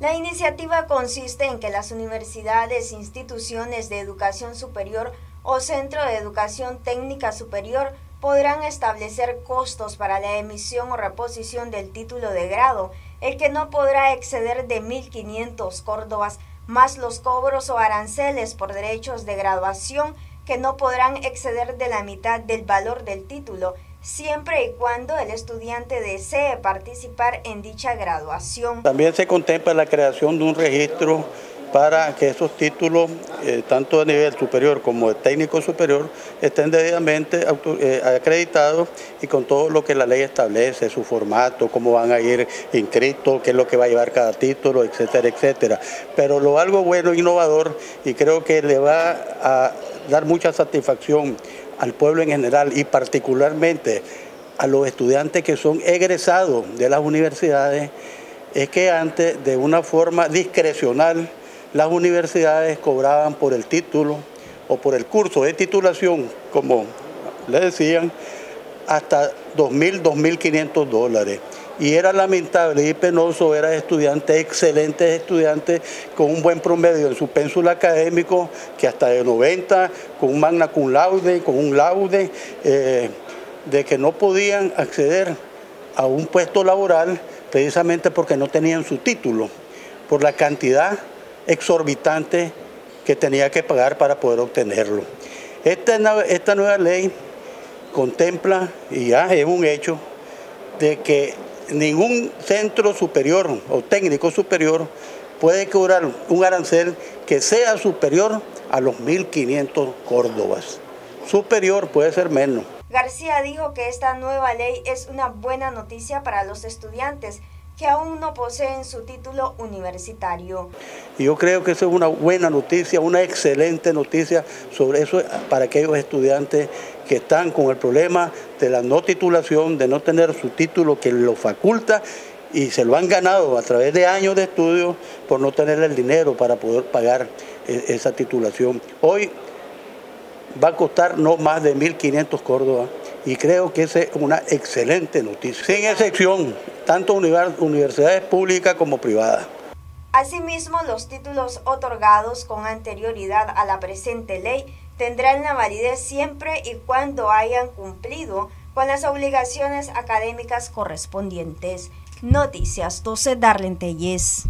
La iniciativa consiste en que las universidades, instituciones de educación superior o centro de educación técnica superior podrán establecer costos para la emisión o reposición del título de grado, el que no podrá exceder de 1.500 córdobas, más los cobros o aranceles por derechos de graduación que no podrán exceder de la mitad del valor del título siempre y cuando el estudiante desee participar en dicha graduación. También se contempla la creación de un registro para que esos títulos, eh, tanto a nivel superior como de técnico superior, estén debidamente eh, acreditados y con todo lo que la ley establece, su formato, cómo van a ir inscritos, qué es lo que va a llevar cada título, etcétera, etcétera. Pero lo algo bueno, innovador, y creo que le va a dar mucha satisfacción al pueblo en general y particularmente a los estudiantes que son egresados de las universidades, es que antes de una forma discrecional las universidades cobraban por el título o por el curso de titulación, como le decían, hasta 2.000, 2.500 dólares y era lamentable y penoso ver a estudiantes, excelentes estudiantes con un buen promedio en su pénsul académico, que hasta de 90, con un magna cum laude, con un laude, eh, de que no podían acceder a un puesto laboral precisamente porque no tenían su título, por la cantidad exorbitante que tenía que pagar para poder obtenerlo. Esta, esta nueva ley contempla, y ya es un hecho, de que ningún centro superior o técnico superior puede cobrar un arancel que sea superior a los 1.500 córdobas. Superior puede ser menos. García dijo que esta nueva ley es una buena noticia para los estudiantes que aún no poseen su título universitario. yo creo que eso es una buena noticia, una excelente noticia sobre eso para aquellos estudiantes que están con el problema de la no titulación, de no tener su título que lo faculta y se lo han ganado a través de años de estudio por no tener el dinero para poder pagar e, esa titulación. Hoy va a costar no más de 1.500 Córdoba y creo que esa es una excelente noticia. Sin excepción, tanto universidades públicas como privadas. Asimismo, los títulos otorgados con anterioridad a la presente ley tendrán la validez siempre y cuando hayan cumplido con las obligaciones académicas correspondientes. Noticias 12 Darlene Telles.